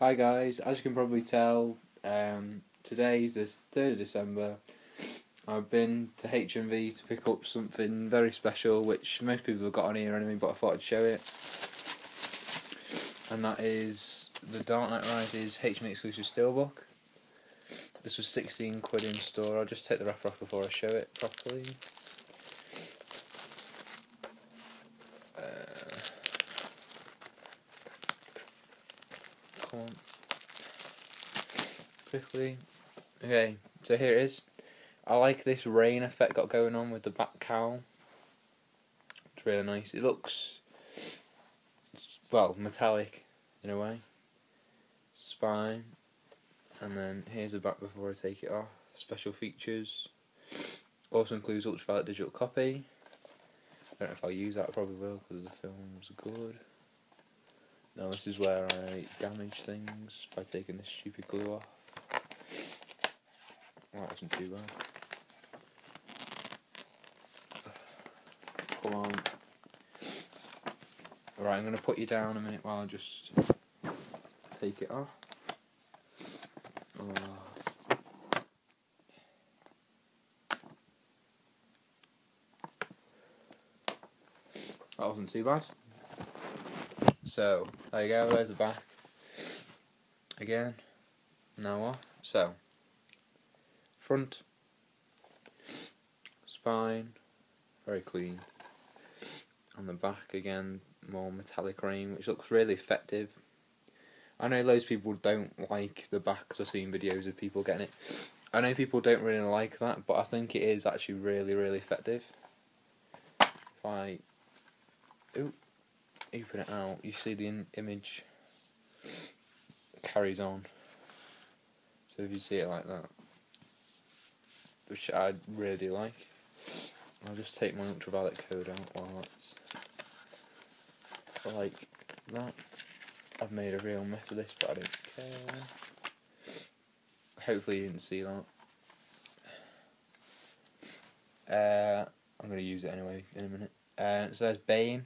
Hi guys, as you can probably tell, um, today is the 3rd of December. I've been to HMV to pick up something very special which most people have got on here anyway, but I thought I'd show it. And that is the Dark Knight Rises HMV exclusive steelbook. This was 16 quid in store, I'll just take the wrapper off before I show it properly. Come. Quickly. Okay, so here it is. I like this rain effect got going on with the back cowl. It's really nice. It looks, well, metallic in a way. Spine. And then here's the back before I take it off. Special features. Also includes ultraviolet digital copy. I don't know if I'll use that, I probably will because the film's good. Now this is where I damage things by taking this stupid glue off. that wasn't too bad. Come on. Right, I'm going to put you down a minute while I just take it off. That wasn't too bad. So, there you go, there's the back. Again, now off. So, front, spine, very clean. On the back again, more metallic rain, which looks really effective. I know loads of people don't like the back because I've seen videos of people getting it. I know people don't really like that, but I think it is actually really, really effective. If I... Ooh open it out, you see the image carries on. So if you see it like that, which I really like, I'll just take my ultraviolet code out while that's like that. I've made a real mess of this, but I don't care. Hopefully you didn't see that. Uh, I'm going to use it anyway in a minute. Uh, so there's Bane.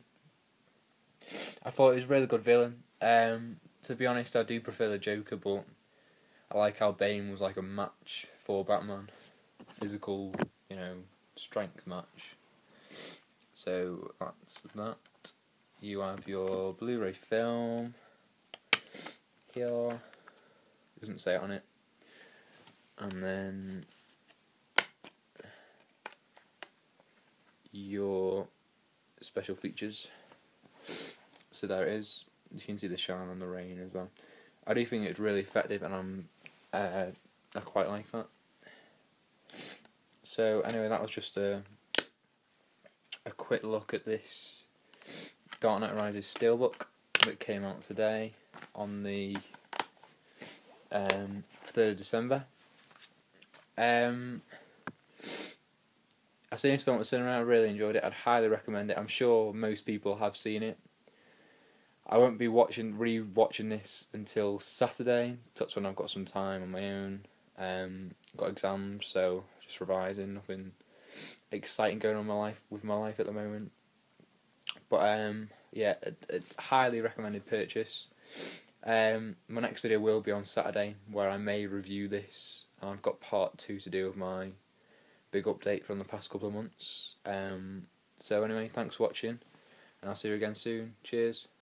I thought it was a really good villain. Um, to be honest, I do prefer the Joker, but I like how Bane was like a match for Batman, physical, you know, strength match. So that's that. You have your Blu-ray film here. Doesn't say it on it. And then your special features so there it is. You can see the shine on the rain as well. I do think it's really effective, and I'm uh, I quite like that. So anyway, that was just a a quick look at this Dark Knight Rises steelbook that came out today on the um, 3rd of December. Um, I've seen this film at the cinema. I really enjoyed it. I'd highly recommend it. I'm sure most people have seen it. I won't be watching re-watching this until Saturday. That's when I've got some time on my own. Um, got exams, so just revising. Nothing exciting going on my life with my life at the moment. But um, yeah, a, a highly recommended purchase. Um, my next video will be on Saturday, where I may review this. And I've got part two to do of my big update from the past couple of months. Um, so anyway, thanks for watching, and I'll see you again soon. Cheers.